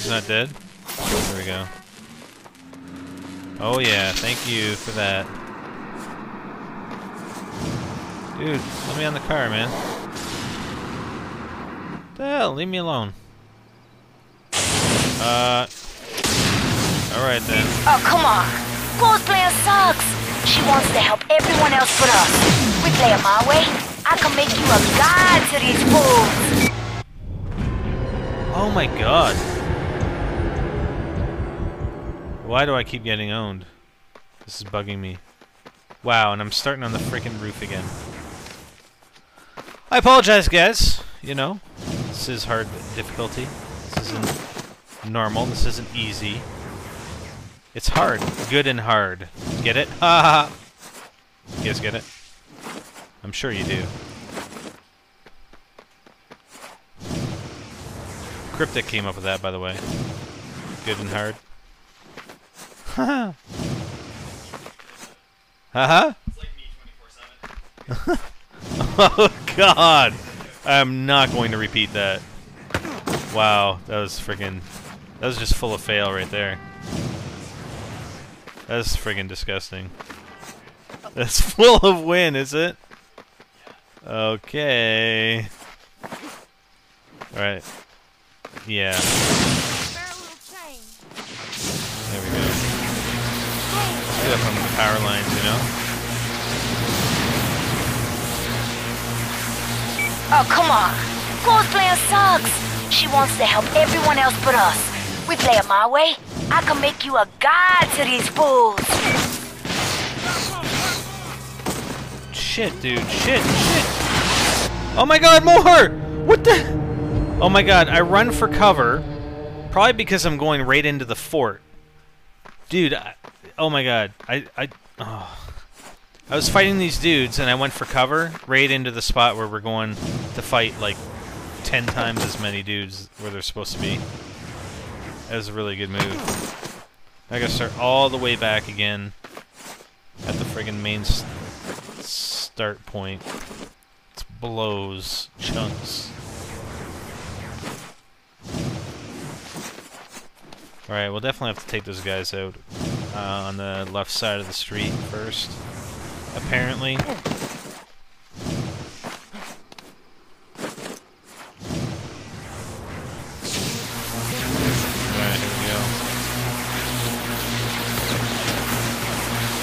He's not dead? There we go. Oh yeah, thank you for that. Dude, let me on the car, man. The hell, leave me alone. Uh... Alright then. Oh, come on. Gold plan sucks. She wants to help everyone else but us. We play it my way. I can make you a god to these fools. Oh my god. Why do I keep getting owned? This is bugging me. Wow, and I'm starting on the freaking roof again. I apologize, guys. You know, this is hard difficulty. This isn't normal. This isn't easy. It's hard. Good and hard. Get it? Ha ha! You guys get it? I'm sure you do. Cryptic came up with that, by the way. Good and hard. Uh-huh. Haha. Haha. oh God! I'm not going to repeat that. Wow, that was freaking. That was just full of fail right there. That's friggin' disgusting. That's full of win, is it? Okay. Alright. Yeah. Do that from the power lines, you know? Oh, come on. Gold plan sucks. She wants to help everyone else but us. We play it my way. I can make you a god to these fools. Shit, dude. Shit, shit. Oh my god, more! What the? Oh my god, I run for cover. Probably because I'm going right into the fort. Dude, I, oh my god. I, I, oh. I was fighting these dudes and I went for cover right into the spot where we're going to fight like 10 times as many dudes where they're supposed to be. That was a really good move. I gotta start all the way back again at the friggin' main start point. It blows chunks. Alright, we'll definitely have to take those guys out uh, on the left side of the street first. Apparently.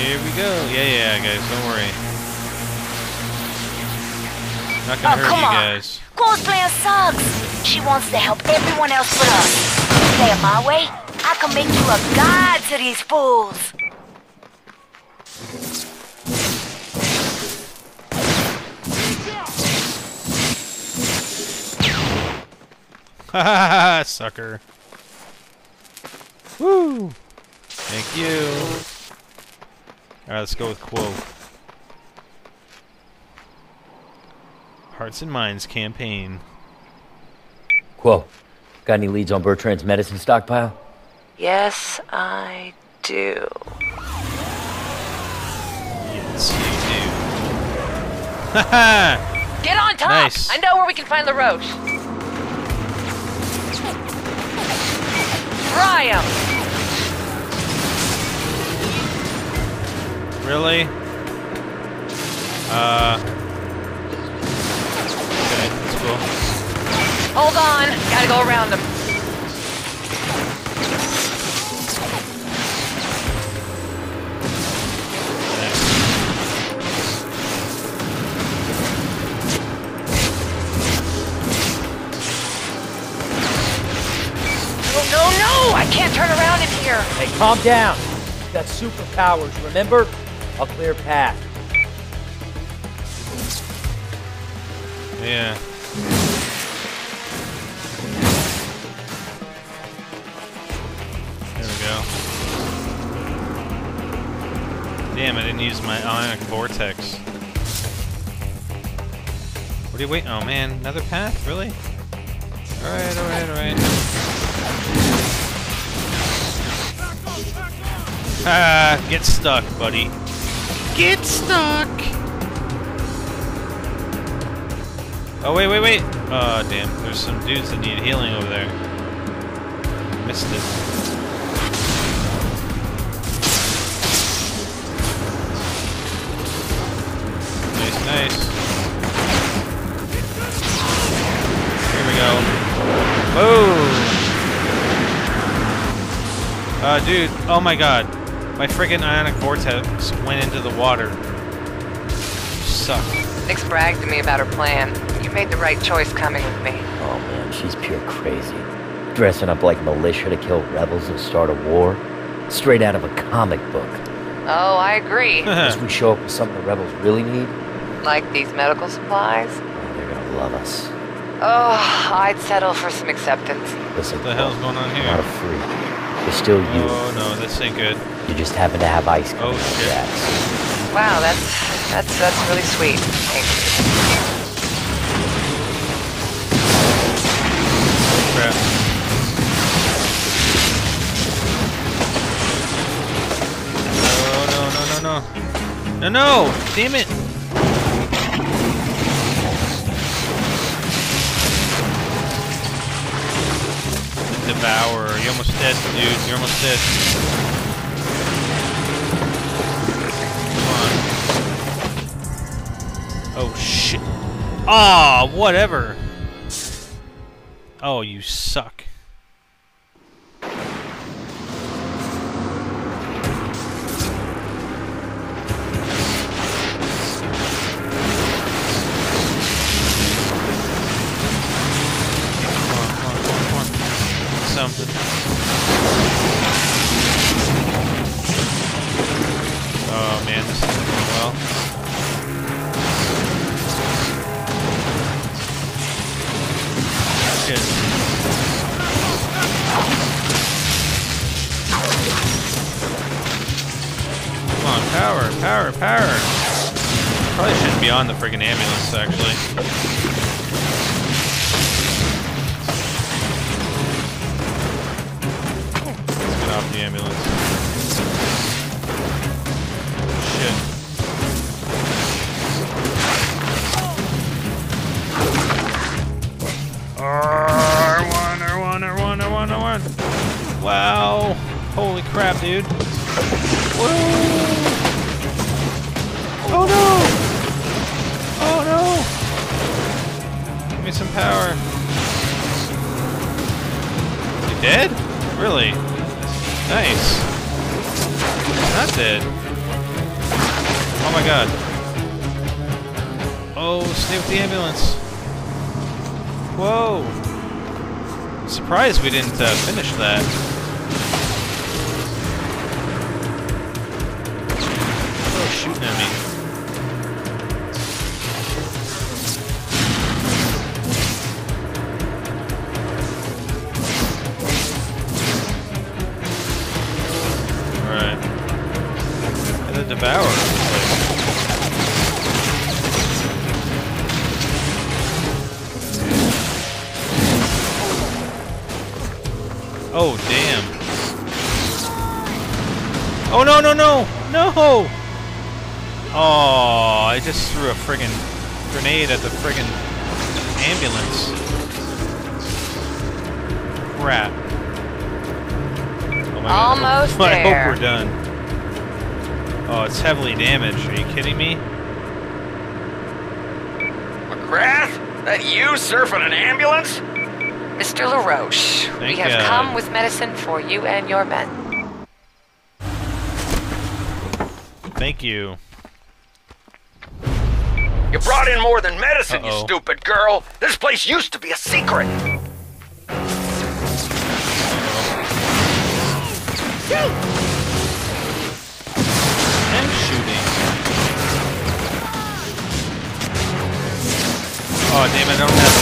Here we go. Yeah, yeah, guys, don't worry. Not gonna oh, hurt come you on. guys. Plan sucks. She wants to help everyone else but us. Play it my way. I can make you a god to these fools. Ha ha ha, sucker. Woo! Thank you. Alright, let's go with Kuo. Hearts and Minds campaign. Kuo, got any leads on Bertrand's medicine stockpile? Yes, I do. Yes, you do. Haha! Get on top! Nice. I know where we can find LaRoche. Fry him! really? Uh. Okay, that's cool. Hold on, gotta go around them. Hey, calm down. You got superpowers, remember? I'll clear path. Yeah. There we go. Damn, I didn't use my ionic vortex. What are you waiting? Oh man, another path? Really? Alright, alright, alright. Ah, get stuck, buddy. Get stuck! Oh, wait, wait, wait! Oh, damn. There's some dudes that need healing over there. missed it. Nice, nice. Here we go. Boom! Uh, dude, oh my god. My friggin' ionic vortex went into the water. Suck. Nix bragged to me about her plan. You made the right choice coming with me. Oh man, she's pure crazy. Dressing up like militia to kill rebels and start a war. Straight out of a comic book. Oh, I agree. As we show up with something the rebels really need, like these medical supplies? oh, they're gonna love us. Oh, I'd settle for some acceptance. Listen, What the hell's going on you're not a freak. You're still you. Oh no, this ain't good. You just happen to have ice Oh, coming out shit. your. Wow, that's that's that's really sweet. Thank you. Crap. No, no, no, no, no. No, no! Damn it! The Devourer. You're almost dead, dude. You're almost dead. Come on. Oh, shit. Ah, whatever. Oh, you suck. Shit. Come on, power, power, power. Probably shouldn't be on the friggin' ambulance, actually. Let's get off the ambulance. Dude. Whoa. Oh no! Oh no! Give me some power. You dead? Really? Nice. Not dead. Oh my god. Oh, stay with the ambulance. Whoa. Surprised we didn't uh, finish that. Oh, damn. Oh, no, no, no! No! Oh, I just threw a friggin' grenade at the friggin' ambulance. Crap. Oh my God, I hope- Almost I hope we're done. Oh, it's heavily damaged. Are you kidding me? McGrath? That you surfing an ambulance? Mr. LaRoche, we have God. come with medicine for you and your men. Thank you. You brought in more than medicine, you Uh-oh. stupid girl. This place used to be a secret. And shooting. Oh, damn it, I don't have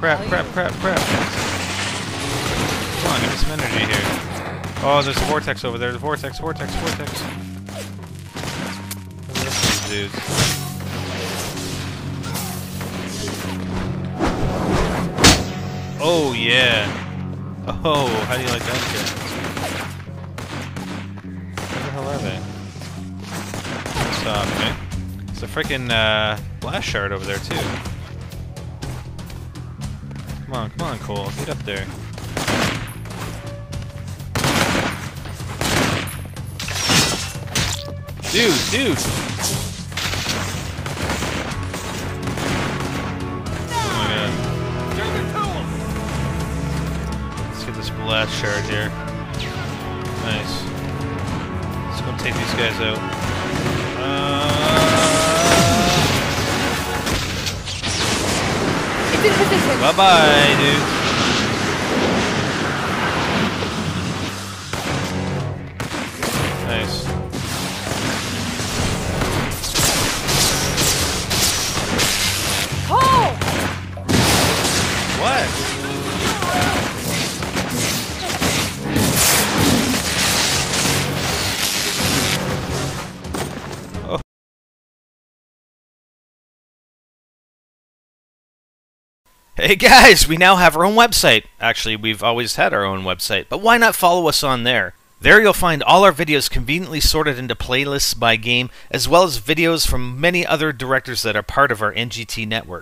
Crap, crap, crap, crap. Come on, give me some energy here. Oh, there's a vortex over there. The vortex, vortex, vortex. Look at these dudes. Oh, yeah. Oh, how do you like that shit? Where the hell are they? Stop me. There's a freaking uh, blast shard over there too. Come on, come on, Cole, get up there. Dude, dude! Oh. Let's get this blast shard here. Nice. Let's go take these guys out. Uh, In position. Bye bye, dude. Hey guys, we now have our own website. Actually, we've always had our own website, but why not follow us on there? There you'll find all our videos conveniently sorted into playlists by game, as well as videos from many other directors that are part of our NGT network.